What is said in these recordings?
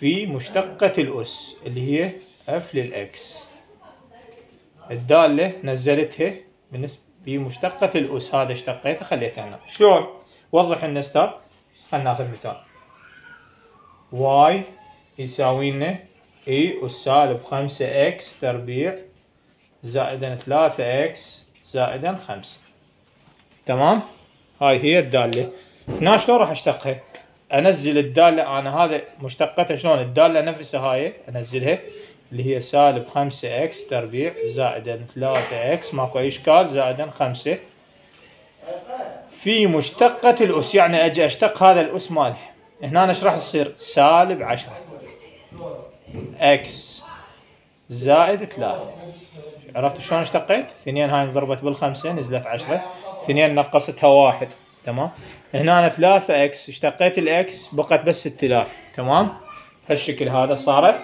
في مشتقة الأس اللي هي f لل x الدالة نزلتها بالنسبة في مشتقة الأس. هذا اشتقيته خليته هنا. شلون؟ وضح لنا أستاذ خلينا ناخذ مثال. y يساوي لنا e أس سالب خمسة x تربيع زائدا ثلاثة x زائدا خمسة. تمام؟ هاي هي الدالة. هنا شلون راح أشتقها؟ أنزل الدالة أنا هذا مشتقتها شلون؟ الدالة نفسها هاي أنزلها اللي هي سالب خمسة إكس تربيع زائدا ثلاثة إكس ماكو أي إشكال زائدا خمسة. في مشتقة الأس يعني أجي أشتق هذا الأس ماله هنا إيش راح يصير سالب عشرة. x زائد ثلاثة. عرفت شلون اشتقيت؟ اثنين هاي انضربت بالخمسة نزلت عشرة. اثنين نقصتها واحد. تمام؟ هنا ثلاثة x اشتقيت ال x بقت بس الثلاثة تمام؟ هالشكل هذا صارت.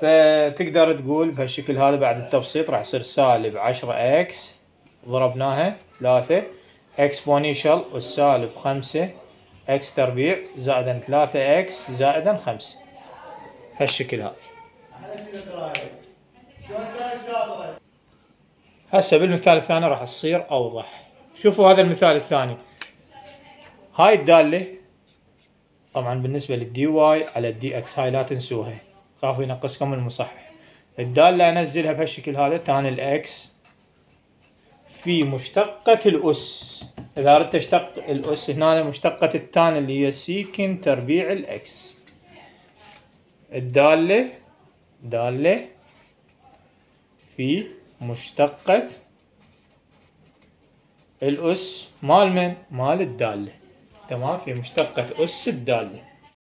فتقدر تقول بهالشكل هذا بعد التبسيط راح يصير سالب عشرة x ضربناها ثلاثة. exponential والسالب خمسة. إكس تربيع زائدا ثلاثة إكس زائدا خمسة. هالشكل هذا. هسه بالمثال الثاني راح تصير أوضح. شوفوا هذا المثال الثاني. هاي الدالة طبعا بالنسبة لل dy على ال dx هاي لا تنسوها. خافوا ينقصكم المصحح. الدالة أنزلها بهالشكل هذا tan ال x في مشتقة الأس. إذا أردت أشتق الأس هنا مشتقة ال tan اللي هي secant تربيع ال x الدالة دالة في مشتقة الأس مال من؟ مال الدالة. تمام؟ في مشتقة أس الدالة.